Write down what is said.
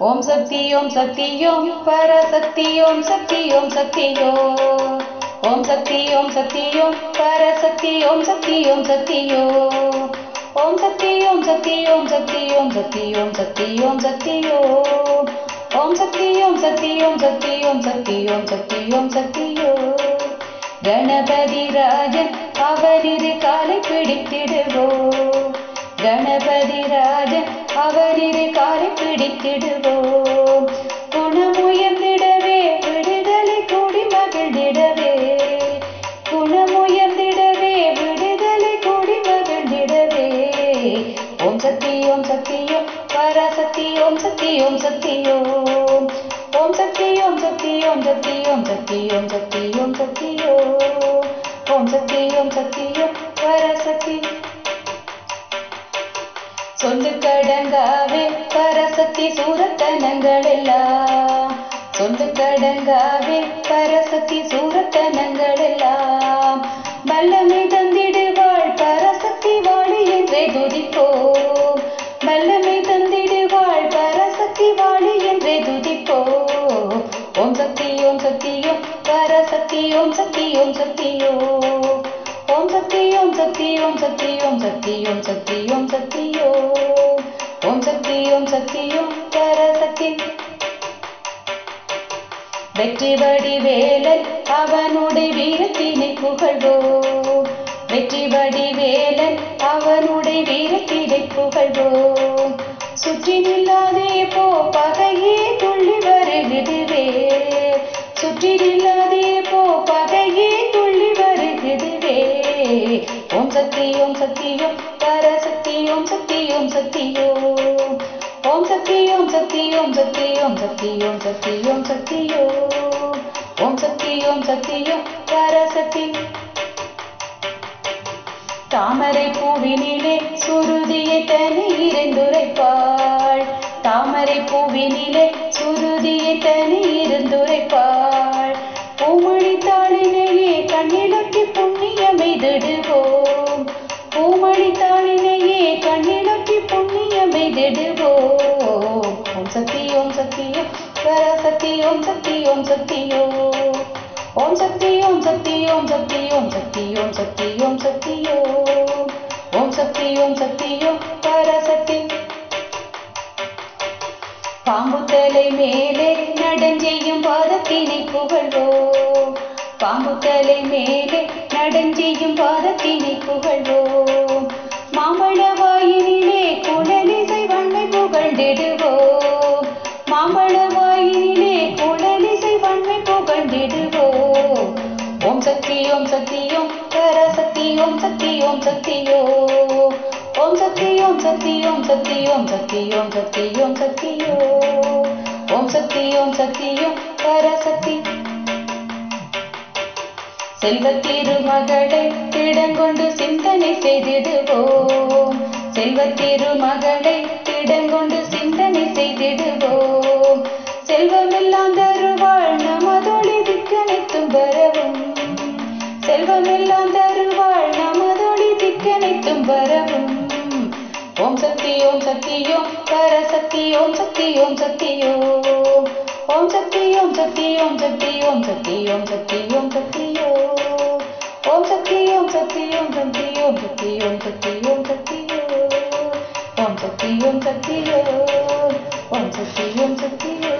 ஓம் சக்தி ஓம் சக்தி ஓம் பரசக்தி ஓம் சக்தி ஓம் சக்தி ஓம் ஓம் சக்தி ஓம் சக்தி ஓம் பரசக்தி ஓம் சக்தி ஓம் சக்தி ஓம் ஓம் சக்தி ஓம் சக்தி ஓம் சக்தி ஓம் சக்தி ஓம் சக்தி ஓம் சக்தி ஓம் சக்தி ஓம் சக்தி ஓம் சக்தி ஓம் சக்தி ஓம் சக்தி ஓம் சக்தி கணபதி ராஜன் அவரிரு காலை பிடித்திட பிடித்திடுவோம் குணமுயர்ந்திடவே விடுதலை கூடி மகிழ்ந்திடவே. குணமுயர்ந்திடவே விடுதலை கூடி மகிழ்ந்திடவே. ஓம் சக்தி ஓம் சக்தி ஓம் பராசக்தி ஓம் சக்தி ஓம் சக்தி ஓம் சக்தி ஓம் சக்தி ஓம் சக்தி ஓம் சக்தி ஓம் சக்தி ஓம் சக்தியோ ஓம் சக்தி ஓம் சக்தியோ பராசக்தி சொல்லு கடங்காவே பரசக்தி சூரத்தனங்கள் எல்லாம் சொல்லு கடங்காவே பரசக்தி சூரத்தனங்கள் எல்லாம் வல்லமை தந்திடுவாள் பரசக்தி வாழி என்றே துதிப்போம். வல்லமை தந்திடுவாள் பரசக்தி வாழி என்றே துதிப்போம். ஓம் சக்தி ஓம் சக்தியோ பரசக்தி ஓம் சக்தி ஓம் சக்தியோ. ஓம் சக்தி ஓம் சக்தி ஓம் சக்தி ஓம் சக்தி ஓம் சக்தி ஓம் சக்தியோ ஓம் சக்தி ஓம் சக்தி ஓம் பரசக்தி வெற்றி வடி வேலன் அவனுடைய வீரத்தினை புகழ்வோ. வெற்றி வடி வேலன் அவனுடைய வீரத்தினை புகழ்வோ. சுற்றி நில்லாதே போ பகையே. சக்தி ஓம் சக்தி ஓம் பரசக்தி ஓம் சக்தி ஓம் சக்தி ஓம் ஓம் சக்தி ஓம் சக்தி ஓம் சக்தி ஓம் சக்தி ஓம் சக்தி. ஓம் சக்தி ஓம் ஓம் சக்தி ஓம் சக்தி ஓம் பரசக்தி தாமரை பூவினிலே சுருதியை தனி இருந்துரைப்பாள் தாமரை பூவினிலே சுருதியை தனி இருந்துரைப்பாள் பூமணி தாளினையே கண்ணிலொட்டி புண்ணியமெய்திடுவோம் கண்ணிலொட்டி புண்ணியமெய்திடுவோம் ஓம் சக்தி ஓம் சக்தி ஓம் பரசக்தி ஓம் சக்தி ஓம் சக்தி ஓம் சக்தி ஓம் சக்தி ஓம் சக்தி ஓம் சக்தி ஓம் சக்தி ஓம் சக்தி ஓம் ஓம் சக்தி ஓம் சக்தி ஓம் பரசக்தி பாம்பு தலை மேலே நடஞ்செய்யும் பாதத்தினை புகழ்வோம் பாம்பு தலை மேலே நடஞ்செய்யும் பாதத்தினை புகழ்வோம் ஓம் சக்தி ஓம் சக்தி ஓம் சக்தி ஓம் சக்தியோ. ஓம் சக்தி ஓம் சக்தி ஓம் சக்தி ஓம் சக்தி ஓம் சக்தி ஓம் சக்தியோ. ஓம் சக்தி ஓம் சக்தி ஓம் சக்தி ஓம் பரசக்தி செல்வத்திருமகளை சிந்தனை செய்திடுவோம். ஓம் சக்தி ஓம் சக்தி ஓம் பரசக்தி ஓம் சக்தி ஓம் சக்தி ஓம் ஓம் சக்தி ஓம் சக்தி ஓம் சக்தி ஓம் சக்தி ஓம் சக்தி ஓம் சக்தி ஓம் ஓம் சக்தி ஓம் சக்தி ஓம் சக்தி ஓம் சக்தி ஓம் சக்தி ஓம் சக்தி ஓம் சக்தி ஓம் சக்தி ஓம் ஓம் சக்தி ஓம் சக்தி